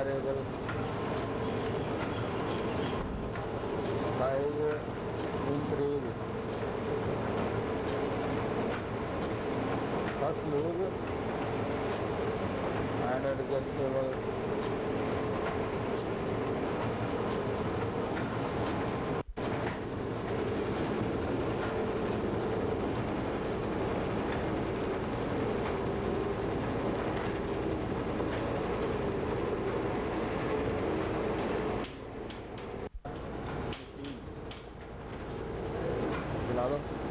variable size increase first loop and adjustable चला दो lado.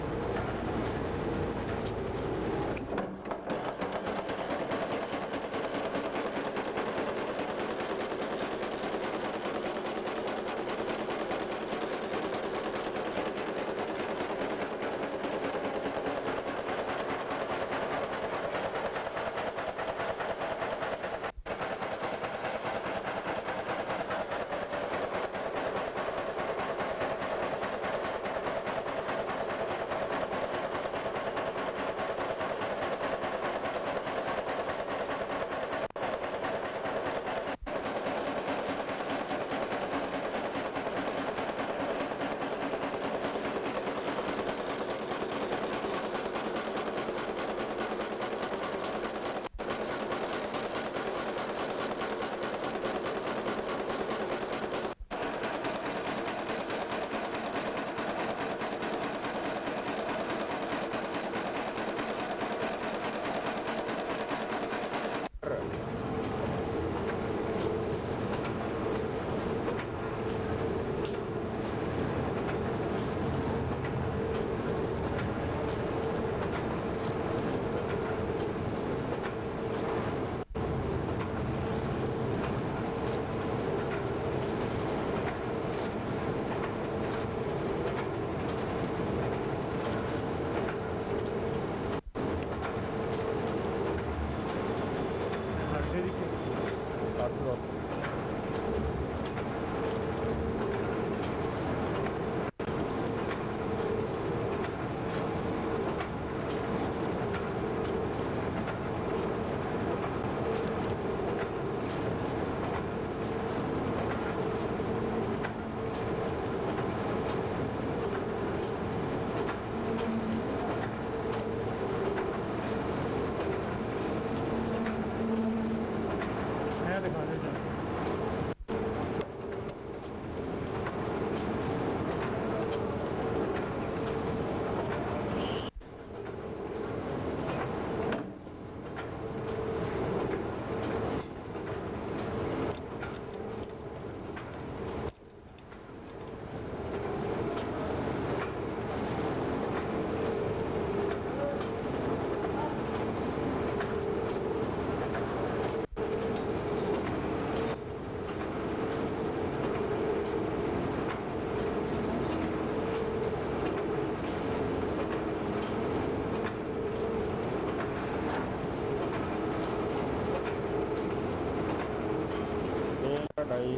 可以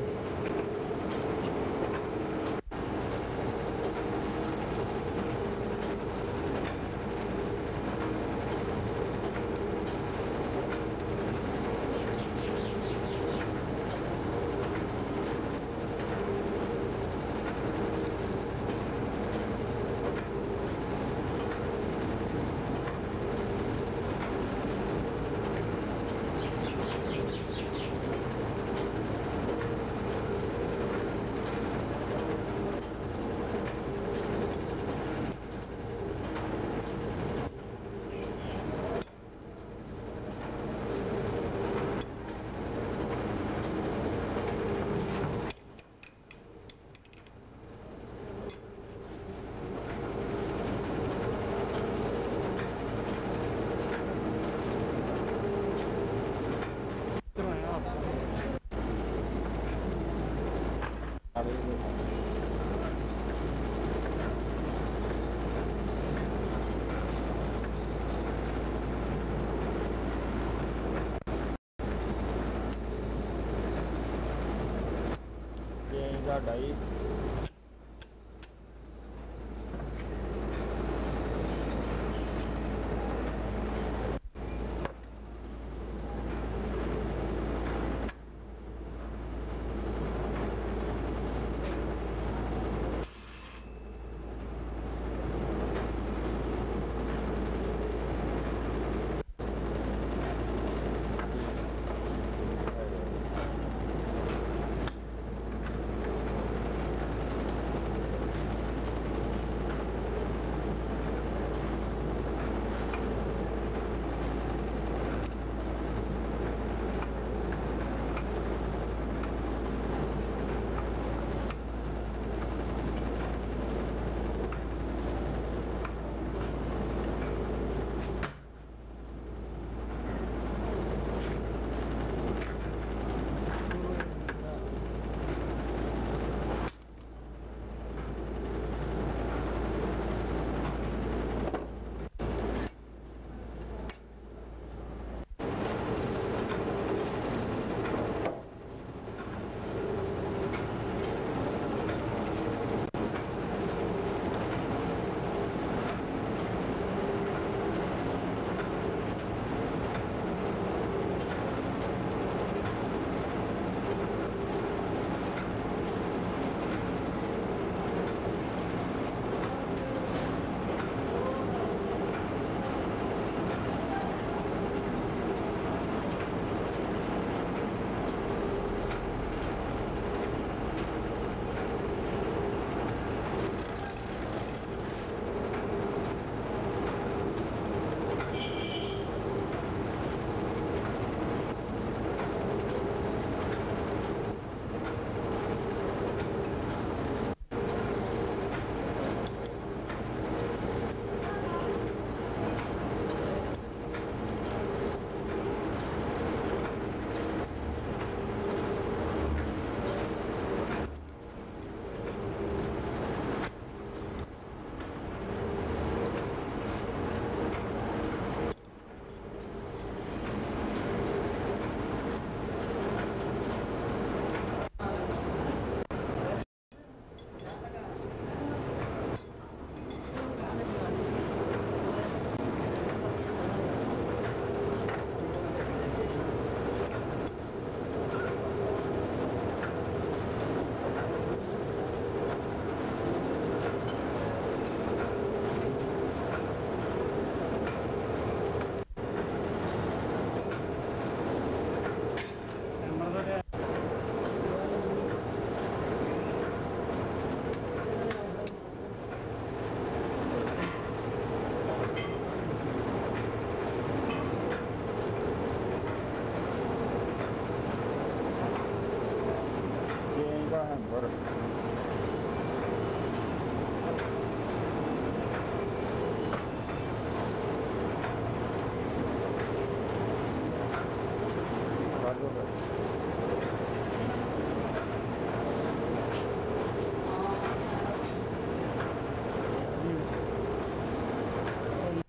Oaxaca ahí.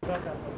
Gracias.